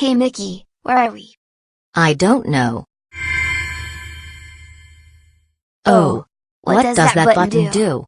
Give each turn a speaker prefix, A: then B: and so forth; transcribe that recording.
A: Hey Mickey, where are we?
B: I don't know.
A: Oh, what,
B: oh, what, does, that button, do?